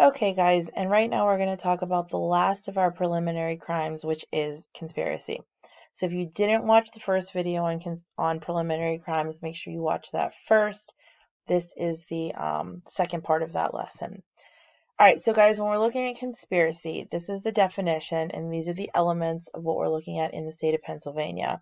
Okay, guys, and right now we're going to talk about the last of our preliminary crimes, which is conspiracy. So if you didn't watch the first video on on preliminary crimes, make sure you watch that first. This is the um, second part of that lesson. All right, so guys, when we're looking at conspiracy, this is the definition, and these are the elements of what we're looking at in the state of Pennsylvania.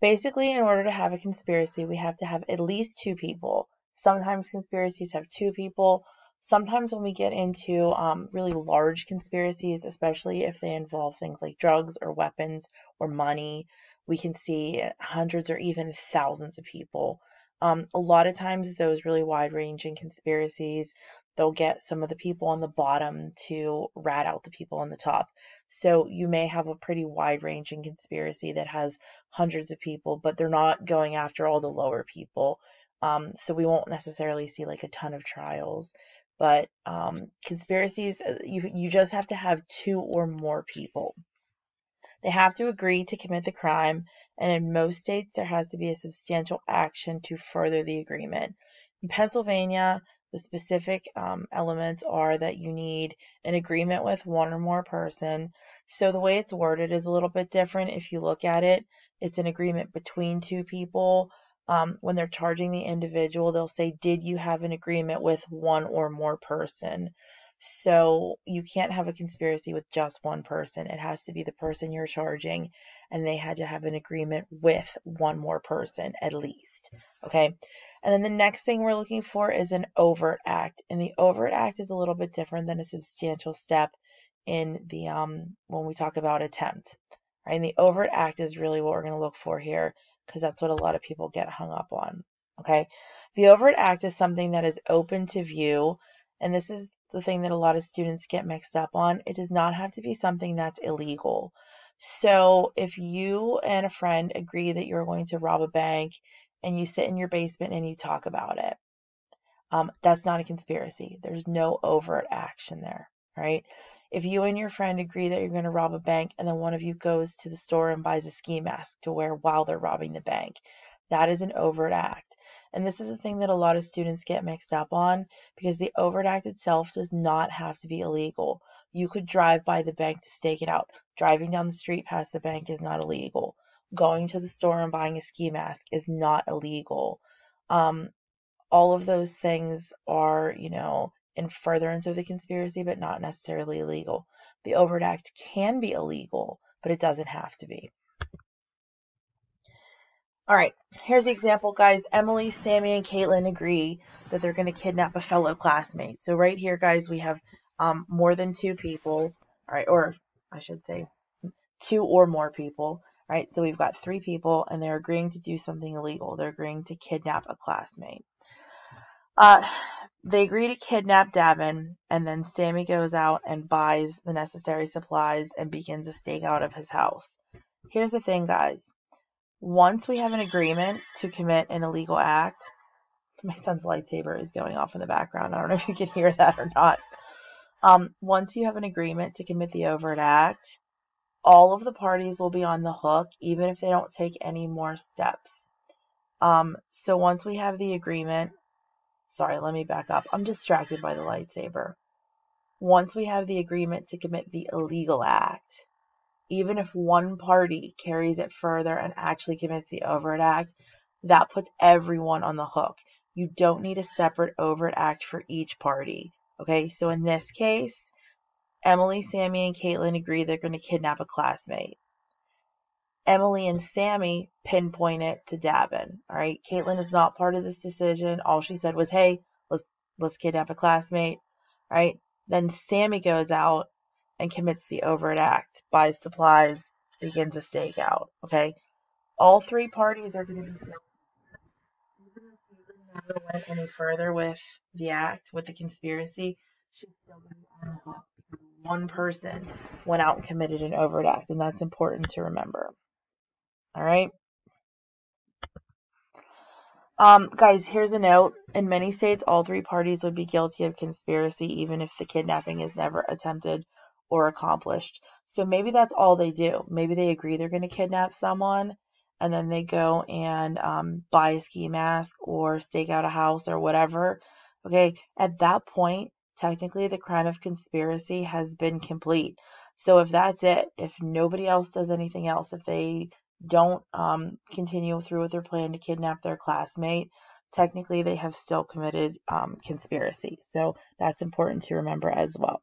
Basically, in order to have a conspiracy, we have to have at least two people. Sometimes conspiracies have two people. Sometimes when we get into um, really large conspiracies, especially if they involve things like drugs or weapons or money, we can see hundreds or even thousands of people. Um, a lot of times, those really wide ranging conspiracies, they'll get some of the people on the bottom to rat out the people on the top. So you may have a pretty wide ranging conspiracy that has hundreds of people, but they're not going after all the lower people. Um, so we won't necessarily see like a ton of trials. But um, conspiracies, uh, you, you just have to have two or more people. They have to agree to commit the crime, and in most states, there has to be a substantial action to further the agreement. In Pennsylvania, the specific um, elements are that you need an agreement with one or more person. So the way it's worded is a little bit different. If you look at it, it's an agreement between two people. Um, when they're charging the individual, they'll say, Did you have an agreement with one or more person? So you can't have a conspiracy with just one person. It has to be the person you're charging, and they had to have an agreement with one more person at least. Okay. And then the next thing we're looking for is an overt act. And the overt act is a little bit different than a substantial step in the um when we talk about attempt. Right? And the overt act is really what we're going to look for here because that's what a lot of people get hung up on. Okay? The overt act is something that is open to view, and this is the thing that a lot of students get mixed up on. It does not have to be something that's illegal. So if you and a friend agree that you're going to rob a bank and you sit in your basement and you talk about it, um, that's not a conspiracy. There's no overt action there, right? If you and your friend agree that you're going to rob a bank and then one of you goes to the store and buys a ski mask to wear while they're robbing the bank, that is an overt act. And this is a thing that a lot of students get mixed up on because the overt act itself does not have to be illegal. You could drive by the bank to stake it out. Driving down the street past the bank is not illegal. Going to the store and buying a ski mask is not illegal. Um, all of those things are, you know, in furtherance of the conspiracy, but not necessarily illegal. The overt act can be illegal, but it doesn't have to be. All right, here's the example, guys. Emily, Sammy, and Caitlin agree that they're going to kidnap a fellow classmate. So right here, guys, we have um, more than two people. All right, or I should say two or more people. All right, so we've got three people, and they're agreeing to do something illegal. They're agreeing to kidnap a classmate. Uh, they agree to kidnap Davin, and then Sammy goes out and buys the necessary supplies and begins a stakeout of his house. Here's the thing, guys once we have an agreement to commit an illegal act, my son's lightsaber is going off in the background. I don't know if you can hear that or not. Um, once you have an agreement to commit the overt act, all of the parties will be on the hook, even if they don't take any more steps. Um, so once we have the agreement, sorry, let me back up. I'm distracted by the lightsaber. Once we have the agreement to commit the illegal act, even if one party carries it further and actually commits the overt act, that puts everyone on the hook. You don't need a separate overt act for each party. Okay, so in this case, Emily, Sammy, and Caitlin agree they're going to kidnap a classmate. Emily and Sammy pinpoint it to Davin. All right, Caitlin is not part of this decision. All she said was, "Hey, let's let's kidnap a classmate." All right. Then Sammy goes out and commits the overt act, buys supplies, begins a stakeout. Okay? All three parties are going to be. Even if never went any further with the act, with the conspiracy, she's still to be on one person went out and committed an overt act, and that's important to remember. All right? Um, guys, here's a note. In many states, all three parties would be guilty of conspiracy even if the kidnapping is never attempted or accomplished. So maybe that's all they do. Maybe they agree they're going to kidnap someone and then they go and um, buy a ski mask or stake out a house or whatever. Okay, at that point, technically the crime of conspiracy has been complete. So if that's it, if nobody else does anything else, if they don't um, continue through with their plan to kidnap their classmate, technically they have still committed um, conspiracy. So that's important to remember as well.